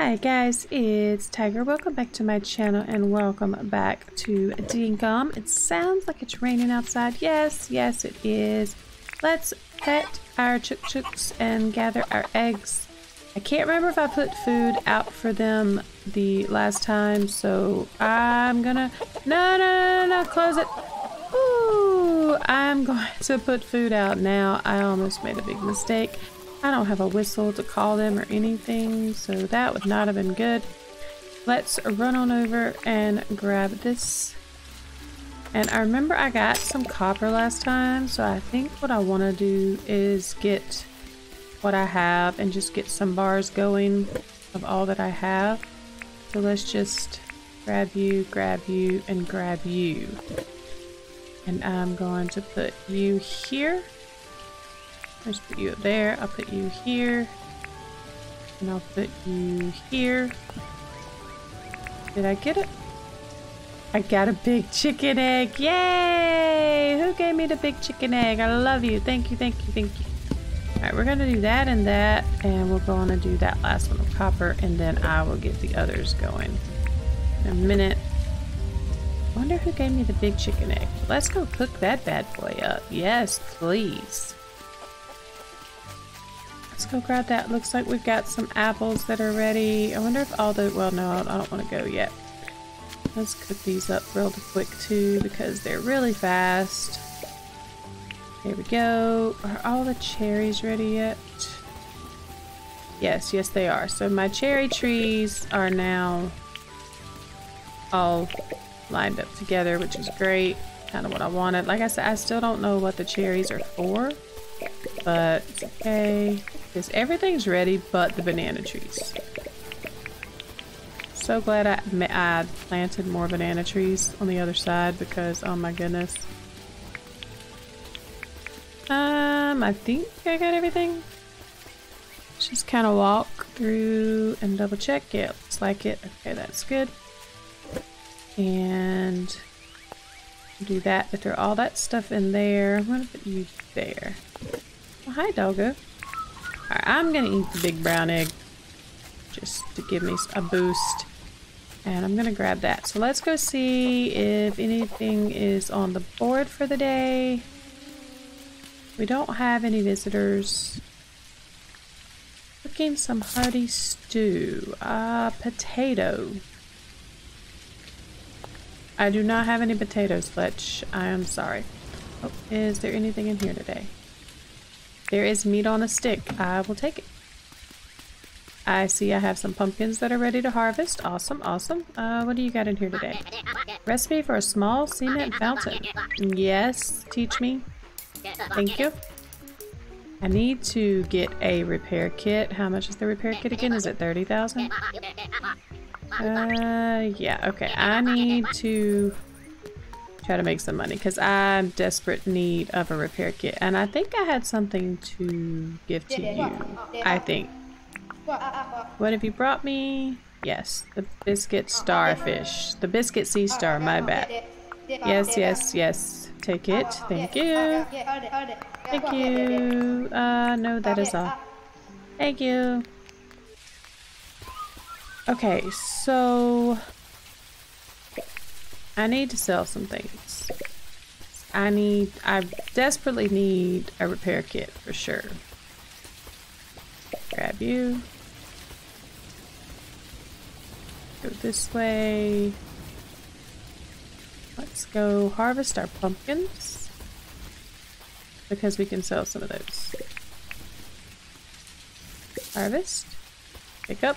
Hi guys, it's Tiger. Welcome back to my channel and welcome back to Dinkum. It sounds like it's raining outside. Yes, yes it is. Let's pet our chook chooks and gather our eggs. I can't remember if I put food out for them the last time, so I'm gonna... No, no, no, no, close it. Ooh, I'm going to put food out now. I almost made a big mistake. I don't have a whistle to call them or anything, so that would not have been good. Let's run on over and grab this. And I remember I got some copper last time, so I think what I want to do is get what I have and just get some bars going of all that I have. So let's just grab you, grab you, and grab you. And I'm going to put you here. Let's put you up there. I'll put you here. And I'll put you here. Did I get it? I got a big chicken egg. Yay! Who gave me the big chicken egg? I love you. Thank you, thank you, thank you. Alright, we're going to do that and that. And we're going to do that last one of copper. And then I will get the others going in a minute. wonder who gave me the big chicken egg. Let's go cook that bad boy up. Yes, please. Let's go grab that. Looks like we've got some apples that are ready. I wonder if all the... Well, no, I don't want to go yet. Let's cook these up real quick too because they're really fast. There we go. Are all the cherries ready yet? Yes, yes they are. So my cherry trees are now all lined up together, which is great. Kind of what I wanted. Like I said, I still don't know what the cherries are for, but okay. Because everything's ready but the banana trees. So glad I, I planted more banana trees on the other side because, oh my goodness. Um, I think I got everything. Just kind of walk through and double check. Yeah, looks like it. Okay, that's good. And do that. But throw all that stuff in there. I'm gonna put you there. Well, hi, doggo. I'm gonna eat the big brown egg just to give me a boost. And I'm gonna grab that. So let's go see if anything is on the board for the day. We don't have any visitors. Cooking some hearty stew. Uh, potato. I do not have any potatoes, Fletch. I am sorry. Oh, is there anything in here today? There is meat on a stick. I will take it. I see I have some pumpkins that are ready to harvest. Awesome, awesome. Uh, what do you got in here today? Recipe for a small cement fountain. Yes, teach me. Thank you. I need to get a repair kit. How much is the repair kit again? Is it 30,000? Uh, yeah, okay. I need to try to make some money because I'm desperate need of a repair kit. And I think I had something to give to you. I think. What have you brought me? Yes, the biscuit starfish. The biscuit sea star, my bad. Yes, yes, yes. Take it. Thank you. Thank you. Uh, no, that is all. Thank you. Okay, so I need to sell some things. I need, I desperately need a repair kit for sure. Grab you. Go this way. Let's go harvest our pumpkins. Because we can sell some of those. Harvest. Pick up.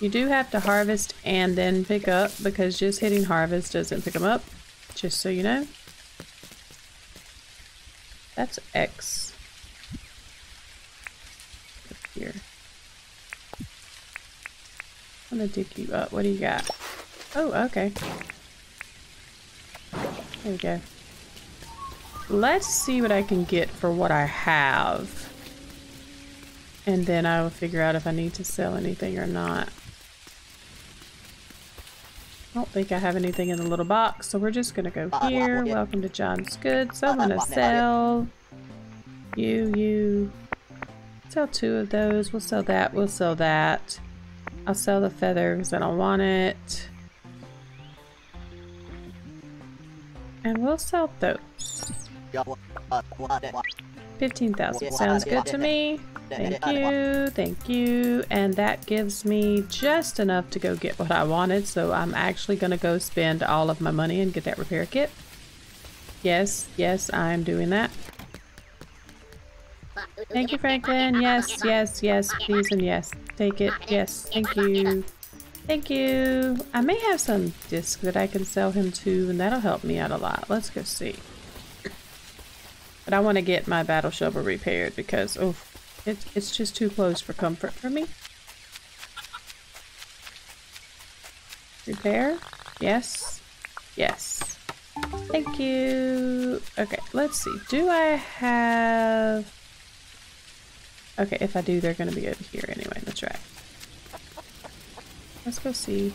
You do have to harvest and then pick up because just hitting harvest doesn't pick them up. Just so you know. That's X. Here. I'm gonna dig you up. What do you got? Oh, okay. There we go. Let's see what I can get for what I have. And then I will figure out if I need to sell anything or not. I don't think I have anything in the little box, so we're just gonna go here. Welcome to John's Goods. I'm gonna sell you, you, Sell two of those. We'll sell that. We'll sell that. I'll sell the feathers. I don't want it. And we'll sell those. 15,000 sounds good to me. Thank you, thank you. And that gives me just enough to go get what I wanted, so I'm actually going to go spend all of my money and get that repair kit. Yes, yes, I'm doing that. Thank you, Franklin. Yes, yes, yes, please and yes. Take it. Yes, thank you. Thank you. I may have some discs that I can sell him to, and that'll help me out a lot. Let's go see. But I want to get my battle shovel repaired because, oh, it, it's just too close for comfort for me. Repair? Yes. Yes. Thank you. Okay, let's see. Do I have... Okay, if I do, they're going to be over here anyway. That's right. Let's go see.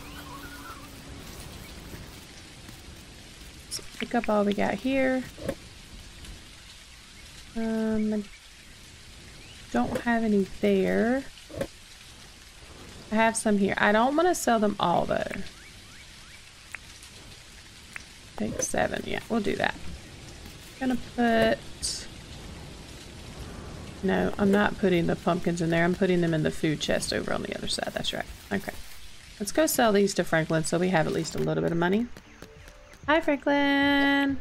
Pick up all we got here. Um, don't have any there. I have some here. I don't want to sell them all though. Take seven. Yeah, we'll do that. I'm gonna put no, I'm not putting the pumpkins in there. I'm putting them in the food chest over on the other side. That's right. Okay. Let's go sell these to Franklin so we have at least a little bit of money. Hi, Franklin.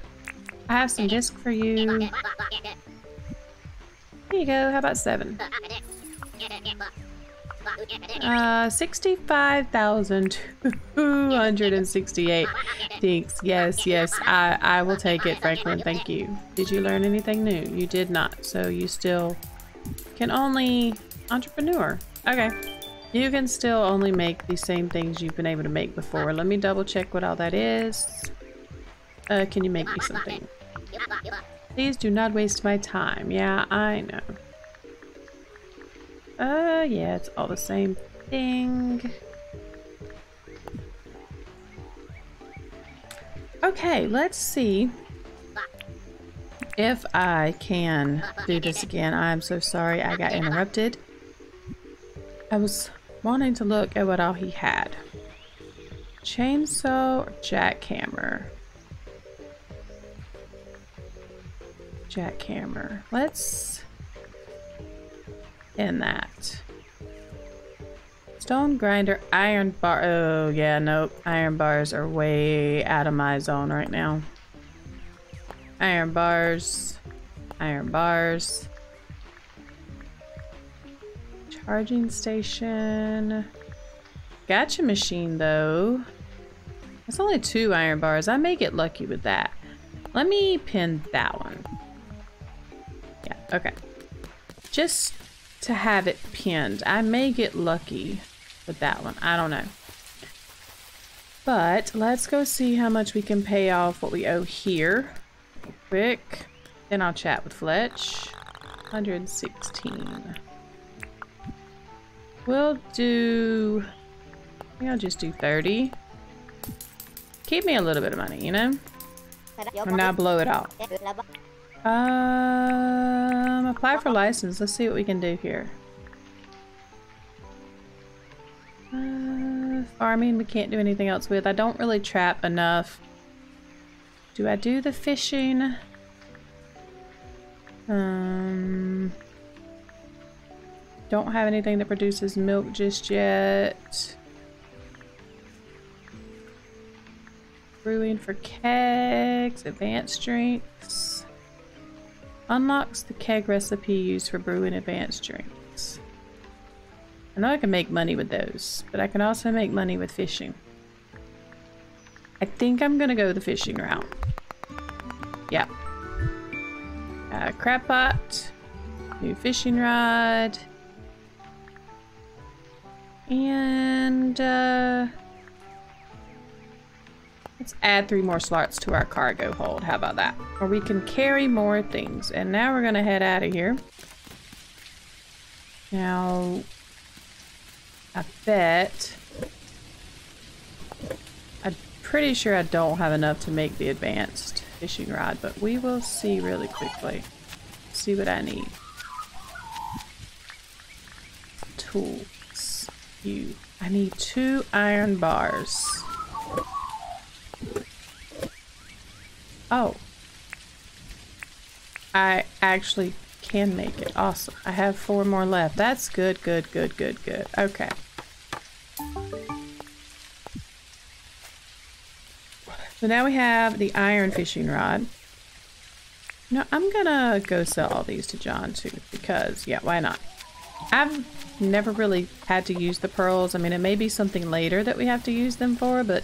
I have some disc for you. Here you go. How about seven? Uh, 65,268. Thanks. Yes, yes. I, I will take it, Franklin. Thank you. Did you learn anything new? You did not. So you still can only entrepreneur. Okay. You can still only make the same things you've been able to make before. Let me double check what all that is. Uh, can you make me something? Please do not waste my time. Yeah, I know. Uh, yeah, it's all the same thing. Okay, let's see if I can do this again. I'm so sorry I got interrupted. I was wanting to look at what all he had. Chainsaw or jackhammer? Jackhammer. Let's end that. Stone grinder, iron bar. Oh, yeah, nope. Iron bars are way out of my zone right now. Iron bars. Iron bars. Charging station. Gotcha machine, though. It's only two iron bars. I may get lucky with that. Let me pin that one. Okay. Just to have it pinned. I may get lucky with that one. I don't know. But let's go see how much we can pay off what we owe here quick. Then I'll chat with Fletch. 116. We'll do... I think I'll just do 30. Keep me a little bit of money, you know? And not blow it all. Um, apply for license. Let's see what we can do here. Uh, farming, we can't do anything else with. I don't really trap enough do I do the fishing? Um, don't have anything that produces milk just yet. Brewing for kegs, advanced drinks. Unlocks the keg recipe used for brewing advanced drinks. I know I can make money with those, but I can also make money with fishing. I think I'm gonna go the fishing route. Yeah. Uh, crab pot. New fishing rod. And, uh... Let's add three more slots to our cargo hold. How about that? Or we can carry more things. And now we're gonna head out of here. Now... I bet I'm pretty sure I don't have enough to make the advanced fishing rod, but we will see really quickly. See what I need. tools. You. I need two iron bars. Oh. I actually can make it. Awesome. I have four more left. That's good, good, good, good, good. Okay. So now we have the iron fishing rod. No, I'm gonna go sell all these to John too, because, yeah, why not? I've never really had to use the pearls. I mean, it may be something later that we have to use them for, but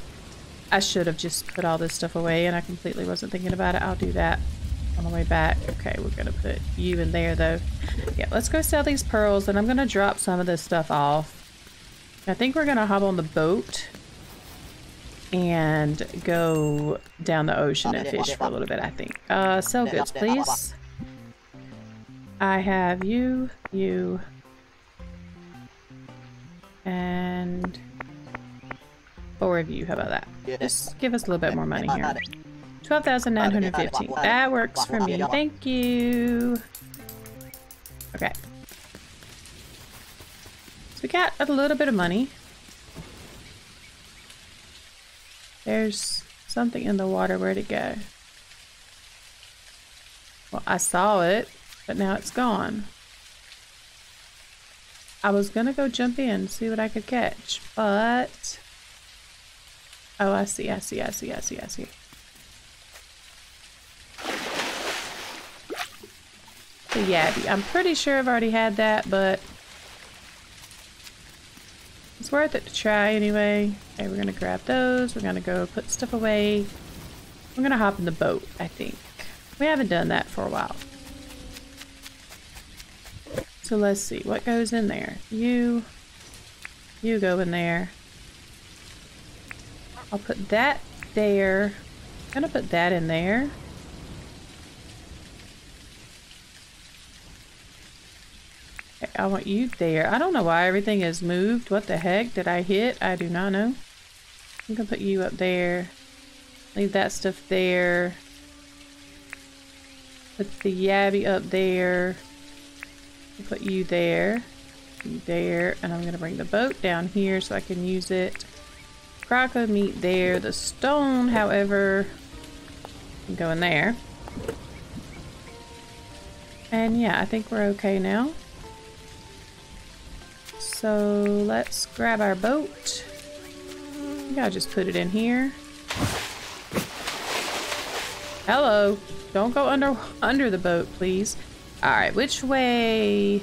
I should have just put all this stuff away and I completely wasn't thinking about it. I'll do that on the way back. Okay, we're gonna put you in there though. Yeah, let's go sell these pearls and I'm gonna drop some of this stuff off. I think we're gonna hop on the boat and go down the ocean and fish for a little bit, I think. Uh, sell goods, please. I have you, you, and four of you. How about that? Just give us a little bit more money here. 12,915. That works for me. Thank you. Okay. So we got a little bit of money. There's something in the water. Where'd it go? Well, I saw it, but now it's gone. I was gonna go jump in, see what I could catch, but... Oh, I see, I see, I see, I see, I see. The Yabby. I'm pretty sure I've already had that, but it's worth it to try anyway. Okay, we're gonna grab those. We're gonna go put stuff away. We're gonna hop in the boat, I think. We haven't done that for a while. So let's see, what goes in there? You, you go in there. I'll put that there. I'm gonna put that in there. I want you there. I don't know why everything is moved. What the heck did I hit? I do not know. I'm gonna put you up there. Leave that stuff there. Put the Yabby up there. Put you there. You there. And I'm gonna bring the boat down here so I can use it. Croco meat there. The stone, however, can go in there. And yeah, I think we're okay now. So let's grab our boat. I gotta just put it in here. Hello. Don't go under under the boat, please. Alright, which way?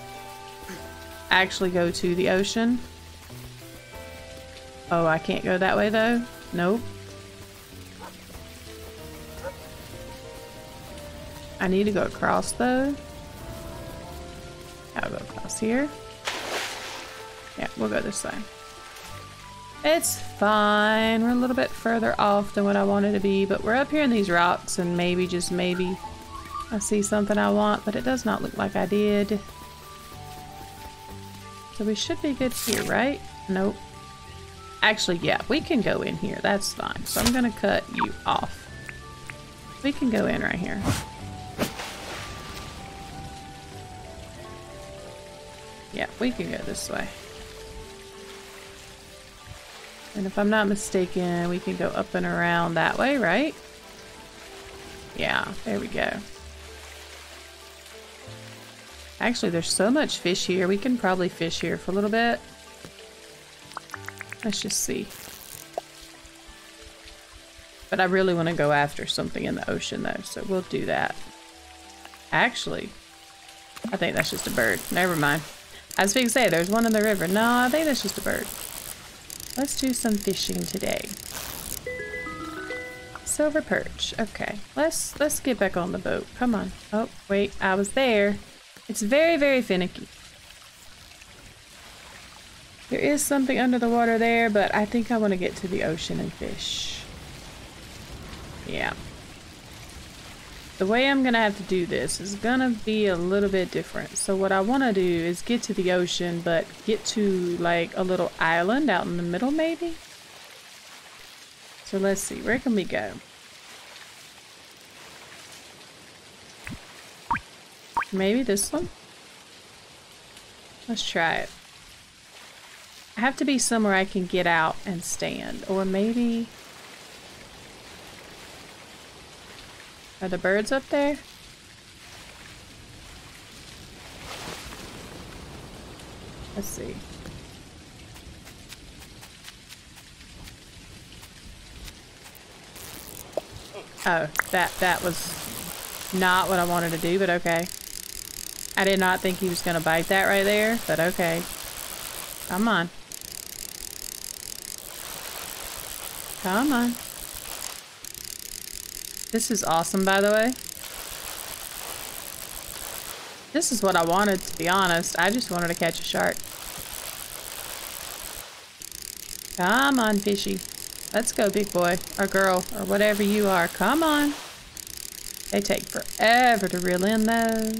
actually go to the ocean. Oh, I can't go that way though? Nope. I need to go across though. I'll go across here. Yeah, we'll go this way. It's fine. We're a little bit further off than what I wanted to be, but we're up here in these rocks and maybe, just maybe, I see something I want, but it does not look like I did. So we should be good here, right? Nope. Actually, yeah, we can go in here. That's fine. So I'm going to cut you off. We can go in right here. Yeah, we can go this way. And if I'm not mistaken, we can go up and around that way, right? Yeah, there we go. Actually, there's so much fish here. We can probably fish here for a little bit. Let's just see. But I really want to go after something in the ocean, though, so we'll do that. Actually, I think that's just a bird. Never mind. I was going to say, there's one in the river. No, I think that's just a bird. Let's do some fishing today. Silver perch. Okay. Let's let's get back on the boat. Come on. Oh, wait. I was there. It's very, very finicky. There is something under the water there, but I think I want to get to the ocean and fish. Yeah. The way I'm going to have to do this is going to be a little bit different. So what I want to do is get to the ocean, but get to like a little island out in the middle maybe? So let's see, where can we go? Maybe this one? Let's try it. I have to be somewhere I can get out and stand. Or maybe... Are the birds up there? Let's see. Oh, that that was not what I wanted to do, but okay. I did not think he was going to bite that right there, but okay. Come on. Come on. This is awesome, by the way. This is what I wanted, to be honest. I just wanted to catch a shark. Come on, fishy. Let's go, big boy. Or girl. Or whatever you are. Come on. They take forever to reel in, though.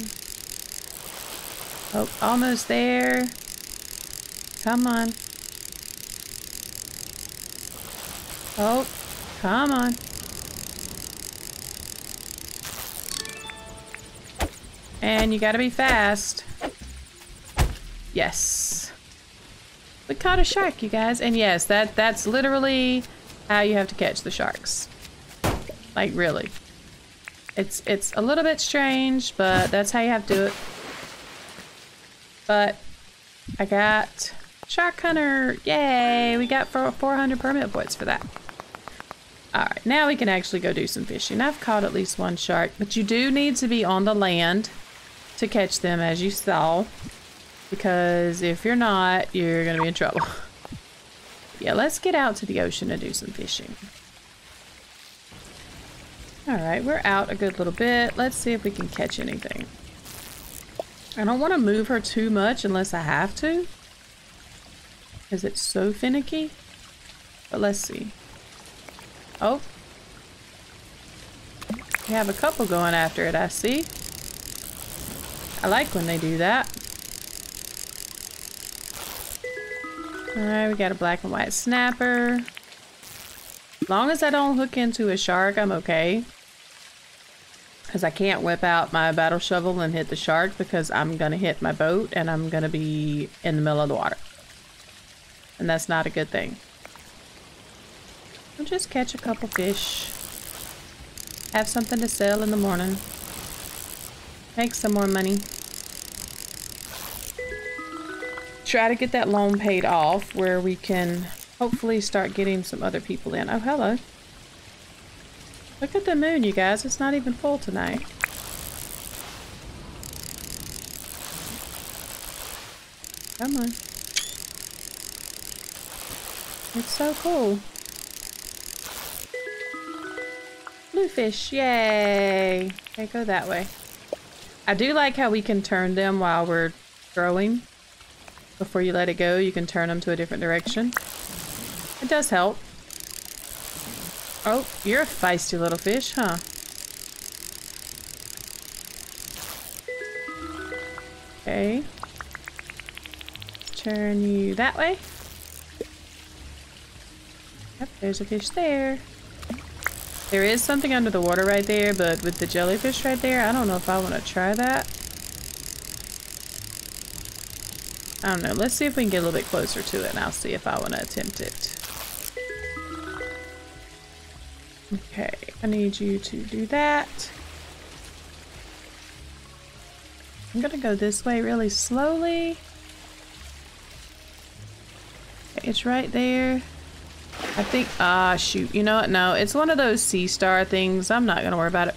Oh, almost there. Come on. Oh, come on. And you gotta be fast. Yes. We caught a shark, you guys. And yes, that that's literally how you have to catch the sharks. Like, really. It's, it's a little bit strange, but that's how you have to do it. But I got Shark Hunter! Yay! We got 400 permit points for that. Alright, now we can actually go do some fishing. I've caught at least one shark, but you do need to be on the land to catch them, as you saw. Because if you're not, you're going to be in trouble. yeah, let's get out to the ocean and do some fishing. Alright, we're out a good little bit. Let's see if we can catch anything. I don't want to move her too much unless I have to. Is it so finicky? But let's see. Oh. We have a couple going after it, I see. I like when they do that. Alright, we got a black and white snapper. As long as I don't hook into a shark, I'm okay. Because I can't whip out my battle shovel and hit the shark because I'm going to hit my boat and I'm going to be in the middle of the water. And that's not a good thing. I'll just catch a couple fish. Have something to sell in the morning. Make some more money. Try to get that loan paid off where we can hopefully start getting some other people in. Oh, hello. Look at the moon, you guys. It's not even full tonight. Come on. It's so cool. Bluefish, yay! Okay, go that way. I do like how we can turn them while we're throwing. Before you let it go, you can turn them to a different direction. It does help. Oh, you're a feisty little fish, huh? Okay. Turn you that way. Yep, there's a fish there. There is something under the water right there, but with the jellyfish right there, I don't know if I want to try that. I don't know. Let's see if we can get a little bit closer to it, and I'll see if I want to attempt it. Okay, I need you to do that. I'm gonna go this way really slowly. It's right there. I think, ah, shoot. You know what? No, it's one of those sea star things. I'm not to worry about it.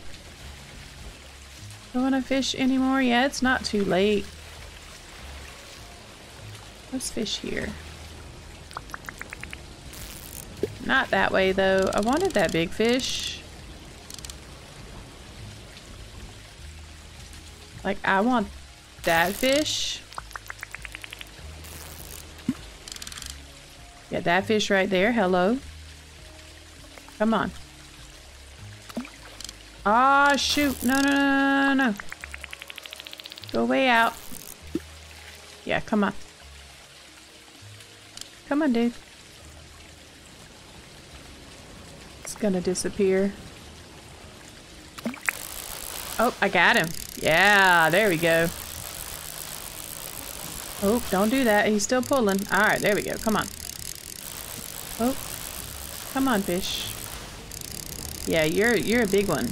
Don't want to fish anymore? Yeah, it's not too late. Let's fish here. Not that way, though. I wanted that big fish. Like, I want that fish. Yeah, that fish right there. Hello. Come on. Ah, oh, shoot. No, no, no, no, no. Go way out. Yeah, come on. Come on, dude. It's gonna disappear. Oh, I got him. Yeah, there we go. Oh, don't do that. He's still pulling. Alright, there we go. Come on. Oh. Come on, fish. Yeah, you're you're a big one.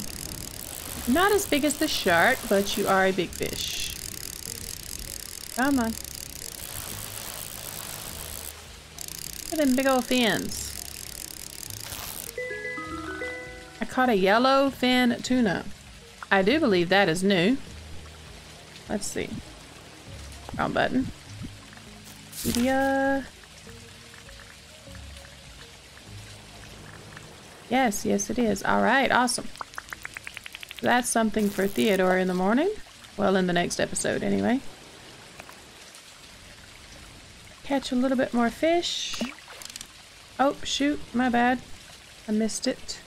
Not as big as the shark, but you are a big fish. Come on. Look at them big old fins. Caught a yellow fin tuna. I do believe that is new. Let's see. Wrong button. Media. Yes, yes it is. Alright, awesome. That's something for Theodore in the morning. Well, in the next episode, anyway. Catch a little bit more fish. Oh, shoot, my bad. I missed it.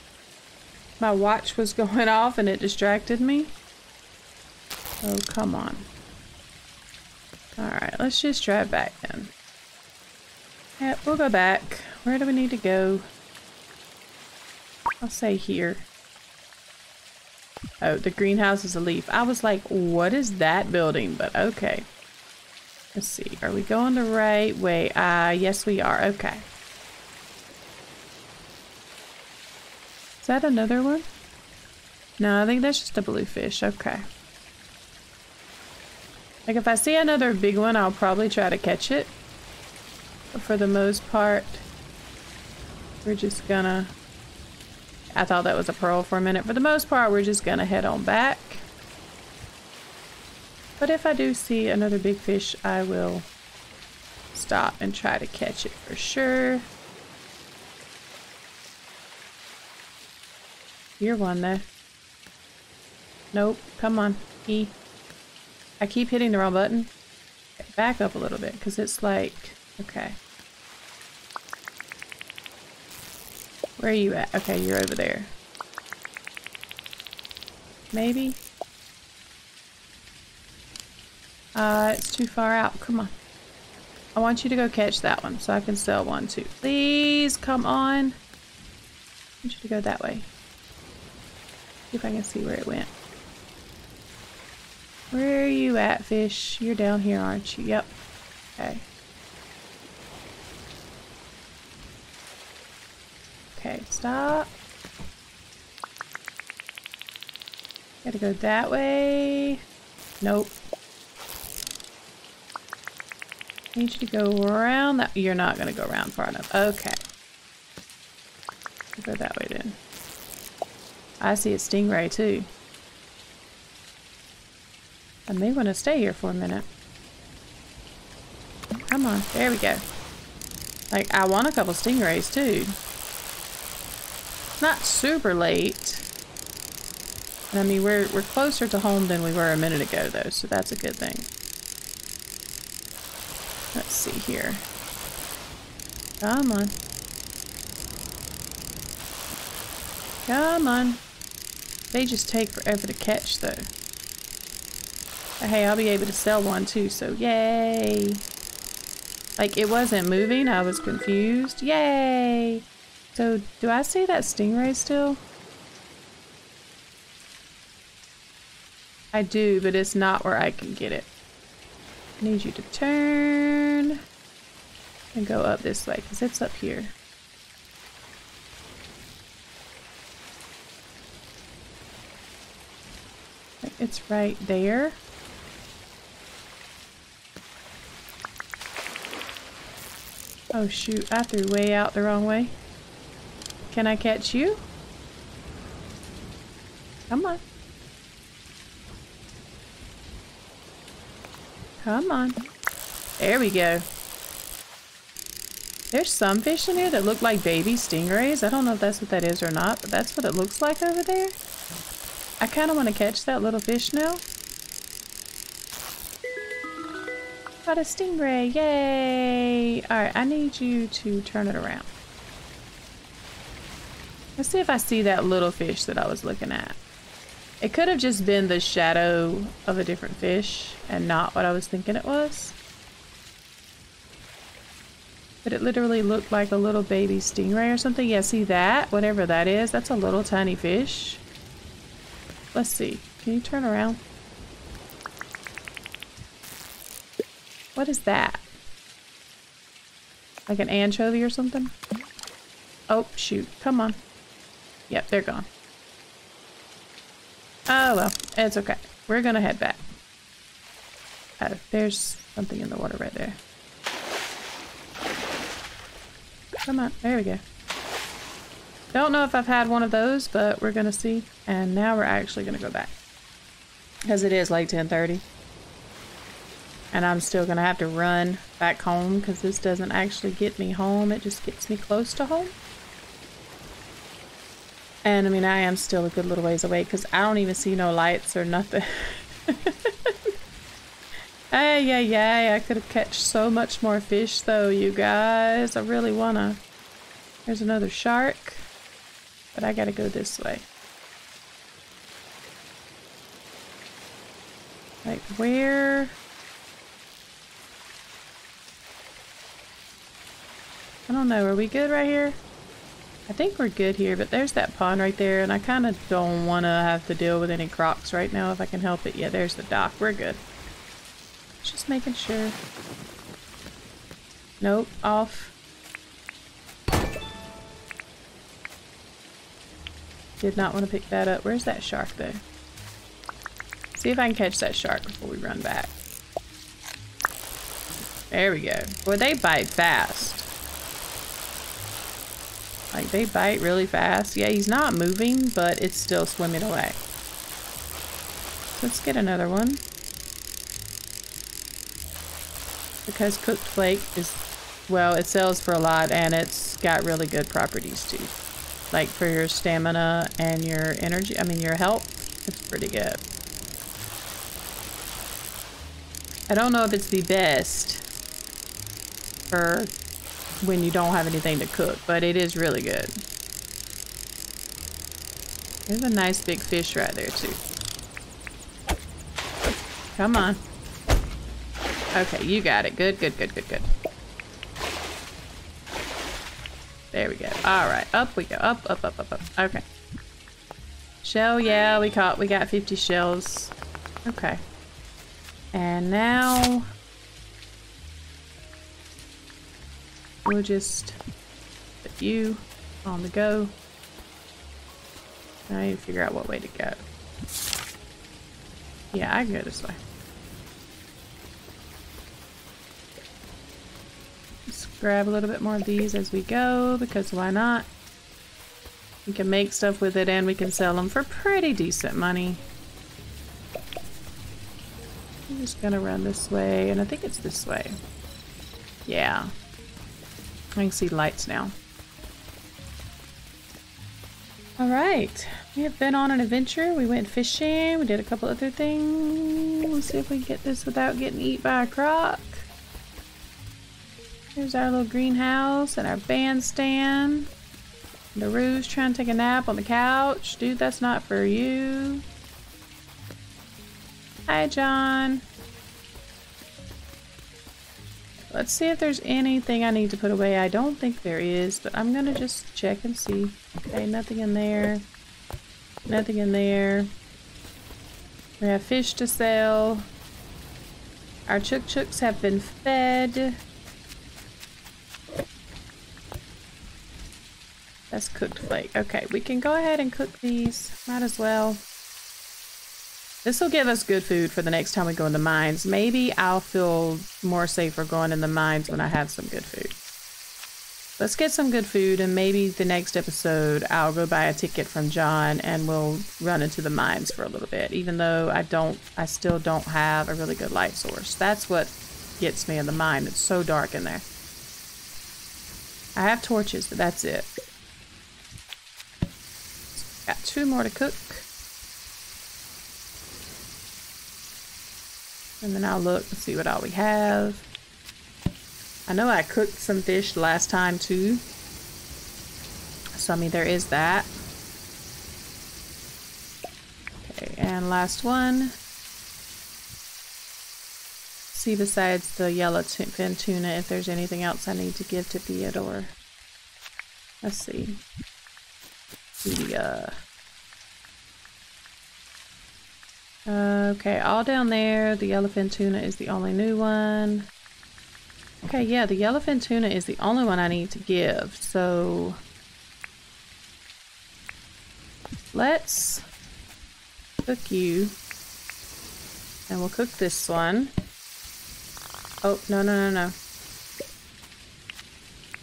My watch was going off and it distracted me. Oh, come on. Alright, let's just drive back then. Yep, we'll go back. Where do we need to go? I'll say here. Oh, the greenhouse is a leaf. I was like, what is that building? But okay. Let's see. Are we going the right way? Uh, yes we are. Okay. Is that another one? No, I think that's just a bluefish. Okay. Like if I see another big one, I'll probably try to catch it. But for the most part, we're just gonna... I thought that was a pearl for a minute. For the most part, we're just gonna head on back. But if I do see another big fish, I will stop and try to catch it for sure. You're one there. Nope. Come on. E. I keep hitting the wrong button. Back up a little bit, because it's like... Okay. Where are you at? Okay, you're over there. Maybe? Uh, it's too far out. Come on. I want you to go catch that one so I can sell one too. Please, come on. I want you to go that way. See if I can see where it went. Where are you at, fish? You're down here, aren't you? Yep. Okay. Okay, stop. Gotta go that way. Nope. need you to go around that. You're not gonna go around far enough. Okay. Go that way then. I see a stingray too. I may want to stay here for a minute. Come on. There we go. Like, I want a couple stingrays, too. Not super late. I mean, we're, we're closer to home than we were a minute ago, though, so that's a good thing. Let's see here. Come on. Come on. They just take forever to catch, though. Hey, I'll be able to sell one too, so yay! Like, it wasn't moving, I was confused. Yay! So, do I see that stingray still? I do, but it's not where I can get it. I need you to turn and go up this way, because it's up here. It's right there. Oh shoot, I threw way out the wrong way. Can I catch you? Come on. Come on. There we go. There's some fish in here that look like baby stingrays. I don't know if that's what that is or not, but that's what it looks like over there. I kind of want to catch that little fish now. Got a stingray, yay! Alright, I need you to turn it around. Let's see if I see that little fish that I was looking at. It could have just been the shadow of a different fish and not what I was thinking it was. But it literally looked like a little baby stingray or something. Yeah, see that? Whatever that is, that's a little tiny fish. Let's see. Can you turn around? What is that? Like an anchovy or something? Oh, shoot. Come on. Yep, they're gone. Oh, well. It's okay. We're gonna head back. Oh, there's something in the water right there. Come on. There we go. Don't know if I've had one of those, but we're gonna see. And now we're actually gonna go back. Because it is like 10.30. And I'm still to have to run back home because this doesn't actually get me home. It just gets me close to home. And I mean, I am still a good little ways away because I don't even see no lights or nothing. hey, yeah, yeah, I could have catch so much more fish though, you guys. I really want to. There's another shark. But I got to go this way. Like, where... I don't know. Are we good right here? I think we're good here, but there's that pond right there, and I kind of don't want to have to deal with any crocs right now if I can help it. Yeah, there's the dock. We're good. Just making sure. Nope, off. Did not want to pick that up. Where's that shark, though? See if I can catch that shark before we run back. There we go. Boy, they bite fast. Like, they bite really fast. Yeah, he's not moving, but it's still swimming away. Let's get another one. Because cooked flake is, well, it sells for a lot and it's got really good properties too. Like for your stamina and your energy, I mean your health, it's pretty good. I don't know if it's the best for when you don't have anything to cook, but it is really good. There's a nice big fish right there too. Come on. Okay, you got it. Good, good, good, good, good. There we go. All right, up we go. Up, up, up, up, up. Okay. Shell, yeah, we caught. We got 50 shells. Okay. And now We'll just put you on the go. I need to figure out what way to go. Yeah, I can go this way. Just grab a little bit more of these as we go, because why not? We can make stuff with it and we can sell them for pretty decent money. I'm just gonna run this way, and I think it's this way. Yeah. I can see lights now. Alright, we have been on an adventure. We went fishing, we did a couple other things. Let's see if we can get this without getting eaten by a croc. Here's our little greenhouse and our bandstand. The roo's trying to take a nap on the couch. Dude, that's not for you. Hi, John. Let's see if there's anything I need to put away. I don't think there is, but I'm gonna just check and see. Okay, nothing in there. Nothing in there. We have fish to sell. Our chook chooks have been fed. That's cooked flake. Okay, we can go ahead and cook these. Might as well. This will give us good food for the next time we go in the mines. Maybe I'll feel more safer going in the mines when I have some good food. Let's get some good food and maybe the next episode I'll go buy a ticket from John and we'll run into the mines for a little bit. Even though I don't, I still don't have a really good light source. That's what gets me in the mine. It's so dark in there. I have torches, but that's it. Got two more to cook. And then I'll look and see what all we have. I know I cooked some fish last time too. So I mean there is that. Okay, and last one. See besides the yellowfin tuna if there's anything else I need to give to Theodore. Let's see. Okay, all down there, the yellowfin tuna is the only new one. Okay, yeah, the yellowfin tuna is the only one I need to give, so... Let's cook you. And we'll cook this one. Oh, no, no, no, no.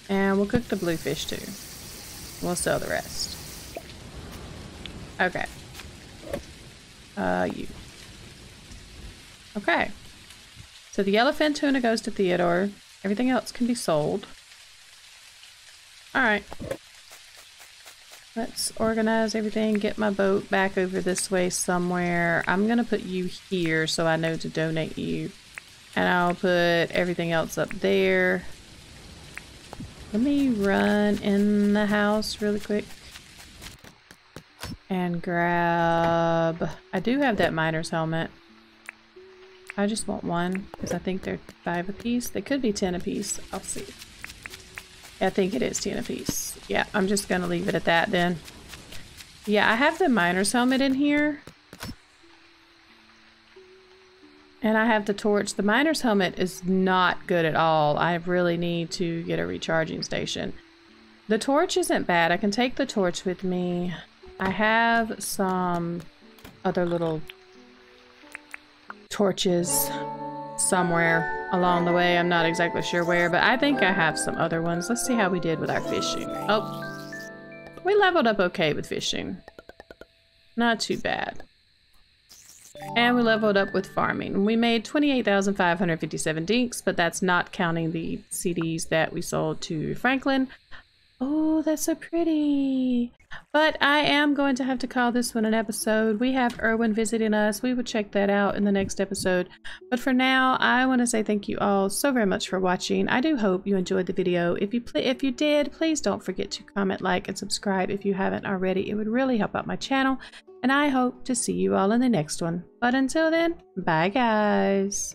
And we'll cook the bluefish too. We'll sell the rest. Okay. Uh, you. Okay. So the yellowfin tuna goes to Theodore. Everything else can be sold. Alright. Let's organize everything, get my boat back over this way somewhere. I'm gonna put you here so I know to donate you. And I'll put everything else up there. Let me run in the house really quick and grab... I do have that miner's helmet. I just want one because I think they're five a piece. They could be ten a piece. I'll see. I think it is ten a piece. Yeah, I'm just gonna leave it at that then. Yeah, I have the miner's helmet in here. And I have the torch. The miner's helmet is not good at all. I really need to get a recharging station. The torch isn't bad. I can take the torch with me. I have some other little torches somewhere along the way. I'm not exactly sure where, but I think I have some other ones. Let's see how we did with our fishing. Oh, we leveled up okay with fishing. Not too bad. And we leveled up with farming. We made 28,557 dinks, but that's not counting the CDs that we sold to Franklyn. Oh, that's so pretty. But I am going to have to call this one an episode. We have Irwin visiting us. We will check that out in the next episode. But for now, I want to say thank you all so very much for watching. I do hope you enjoyed the video. If you if you did, please don't forget to comment, like, and subscribe if you haven't already. It would really help out my channel. And I hope to see you all in the next one. But until then, bye guys.